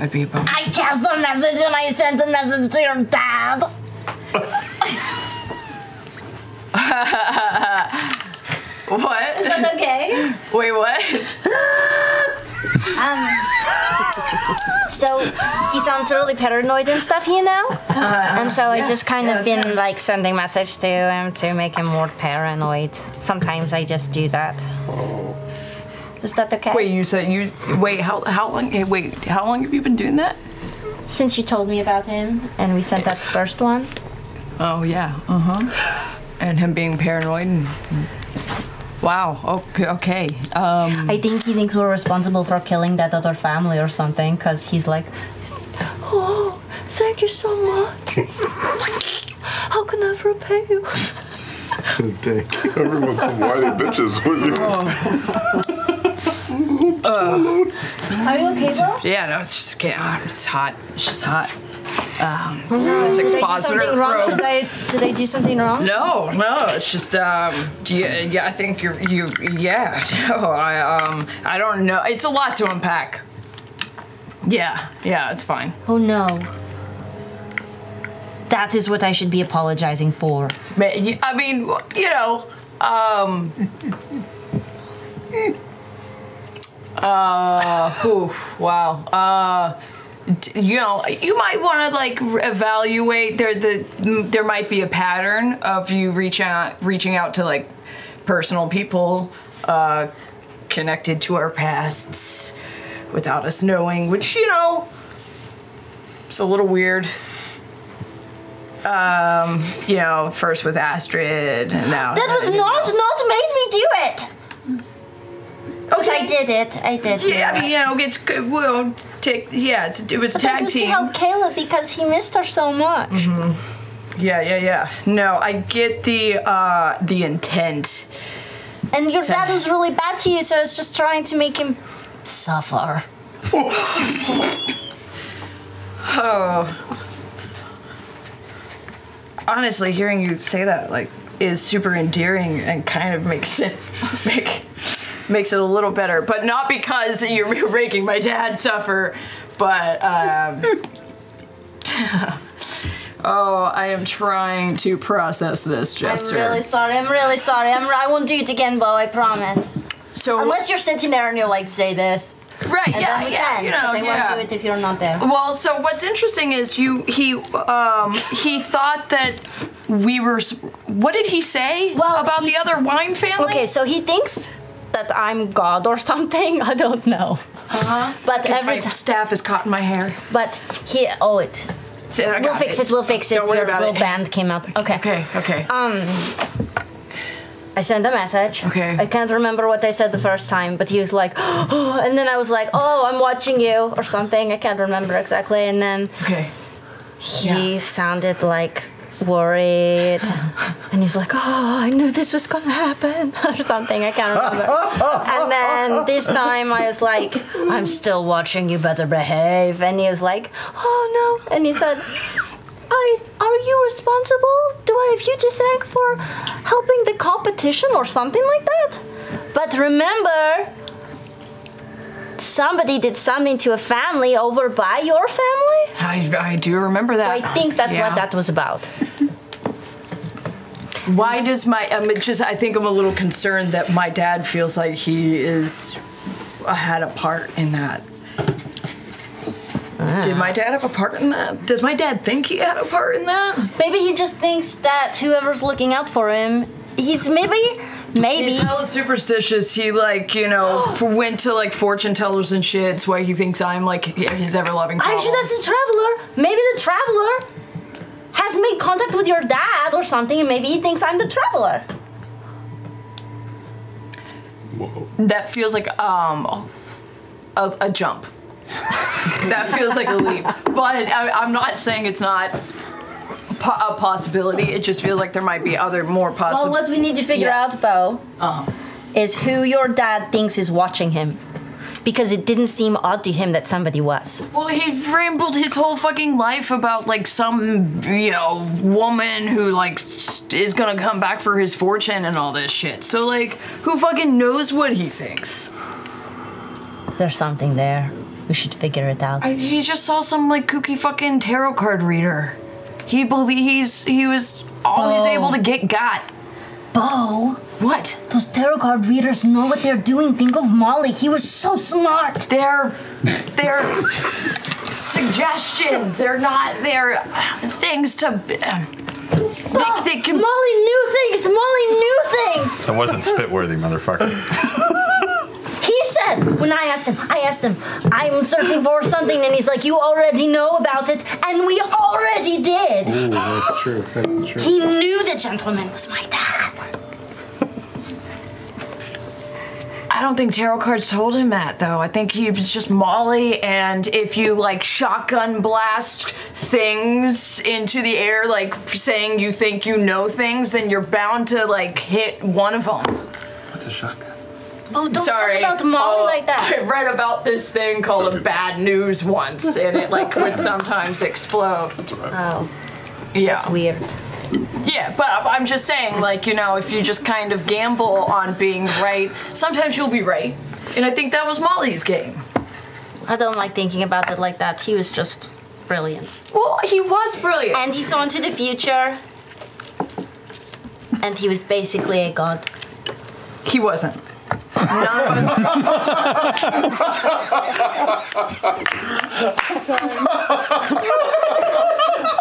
I'd be a bummer. I cast a message and I sent a message to your dad. what? Is that okay? Wait, what? Um, so he sounds really paranoid and stuff, you know? and so I just kind yeah, of been like sending message to him to make him more paranoid. Sometimes I just do that. Is that okay? Wait, you said you wait. How how long? Hey, wait, how long have you been doing that? Since you told me about him and we sent that first one. Oh yeah. Uh huh. And him being paranoid. And, wow. Okay. Okay. Um. I think he thinks we're responsible for killing that other family or something because he's like, oh, thank you so much. How can I repay you? Thank you. Everyone's some whiny bitches. What you Are you okay, bro? Yeah. No, it's just okay. ah, It's hot. It's just hot. Um. Did This they do something wrong? Should they, did they do something wrong? No, no, it's just um yeah, yeah I think you're you yeah. No, I um I don't know. It's a lot to unpack. Yeah, yeah, it's fine. Oh no. That is what I should be apologizing for. I mean, you know, um uh oof, wow. Uh d- you know, you might want to like evaluate there the m- there might be a pattern of you reach out reaching out to like personal people uh connected to our pasts without us knowing, which you know it's a little weird. Um, you know, first with Astrid and now That was not not made me do it. Okay. I did it. I did. Yeah, I mean, you know, it's good. We'll take. Yeah, it's, it was But tag was to team. help Caleb because he missed her so much. Yeah, yeah, yeah. No, I get the uh the intent. And your dad was really bad to you, so I was just trying to make him suffer. Oh. Honestly, hearing you say that like is super endearing and kind of makes it make makes it a little better, but not because you're making my dad suffer, but um Oh, I am trying to process this, Jester. I'm really sorry. I'm really sorry. I'm, I won't do it again, Beau. I promise. so Unless you're sitting there and you're like, say this. right, And yeah, yeah, can, you know, I yeah. won't do it if you're not there. Well, so what's interesting is you he um he thought that we were what did he say Well, about he- the other wine family? Okay, so he thinks that I'm God or something. I don't know. Uh-huh. But every staff is caught in my hair. but he, oh, it. So We'll fix it. We'll fix it. Don't worry Your about little it. band came up. Okay. Okay, okay. Um, I sent a message. Okay. I can't remember what I said the first time, but he was like, oh, and then I was like, oh, I'm watching you or something. I can't remember exactly. And then okay. he sounded like worried, and he's like, oh, I knew this was gonna happen or something. I can't remember. and then this time I was like, I'm still watching. You better behave. And he was like, oh no. And he said. I, are you responsible? Do I have you to thank for helping the competition or something like that? But remember, somebody did something to a family over by your family. I, I do remember that. So. I think that's Yeah. what that was about. Why does my um, it's just I think I'm a little concerned that my dad feels like he is had a part in that. Did my dad have a part in that? Does my dad think he had a part in that? Maybe he just thinks that whoever's looking out for him, he's maybe, maybe. He's hella superstitious. He like you know went to like fortune tellers and shit. It's why he thinks I'm like his ever loving. Actually, that's a traveler. Maybe the traveler has made contact with your dad or something, and maybe he thinks I'm the traveler. Whoa. That feels like um a, a jump. that feels like a leap. But I, I'm not saying it's not po- a possibility. It just feels like there might be other more possible. Well, what we need to figure Yeah. out, Beau, uh is who your dad thinks is watching him. Because it didn't seem odd to him that somebody was. Well, he rambled his whole fucking life about like some you know woman who like is gonna come back for his fortune and all this shit. So like, who fucking knows what he thinks? There's something there. We should figure it out. I, he just saw some like kooky fucking tarot card reader. He believe he's he was all he's Oh. able to get got. Beau, What? those tarot card readers know what they're doing. Think of Molly. He was so smart. They're they're suggestions. They're not they're things to. um, they, they can. Molly knew things. Molly knew things. That wasn't spit-worthy, motherfucker. He said when I asked him, I asked him, I'm searching for something, and he's like, you already know about it, and we already did. Ooh, that's true. That is true. He knew the gentleman was my dad. I don't think tarot cards told him that though. I think he was just Molly, and if you like shotgun blast things into the air, like saying you think you know things, then you're bound to like hit one of them. What's a shotgun? Oh, don't Sorry. talk about Molly Oh, like that. I read about this thing called a bad news once, and it like would sometimes explode. Oh, Yeah. that's weird. Yeah, but I'm- I'm just saying, like, you know, if you just kind of gamble on being right, sometimes you'll be right. And I think that was Molly's game. I don't like thinking about it like that. He was just brilliant. Well, he was brilliant. And he saw into the future. And he was basically a god. he wasn't none of us.